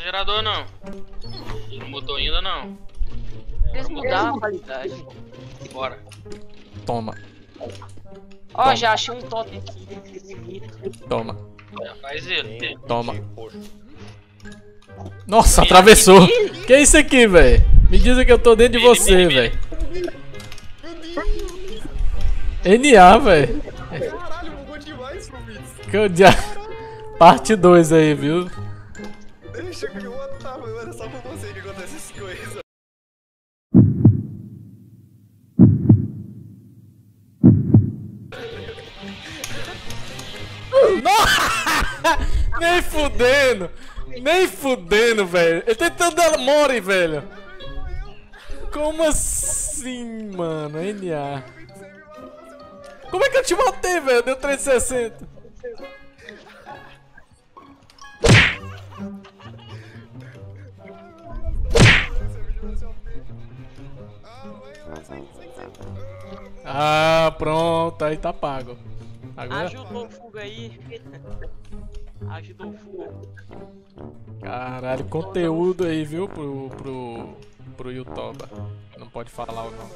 gerador não. Não mudou ainda não. Eles mudaram a qualidade. Bora. Toma, Ó, já achei um totem aqui. Que bonito. toma, Já faz ele. toma. Nossa, atravessou. Que é isso aqui, velho? Me dizem que eu tô dentro de você, velho. NA, velho. Caralho, bugou demais, dia... Parte 2 aí, viu? Deixa que matar, mano. Era só pra você que acontece essas coisas. Nem fudendo! Nem fudendo, velho! Ele tentando dar more, velho! Como assim, mano? NA. Como é que eu te matei, velho? Deu 360. Ah, pronto, aí tá pago. Agora, Ajudou o fuga aí. Ajudou o fuga. caralho, conteúdo aí, viu, pro, pro, pro Yutoba. Não pode falar o nome.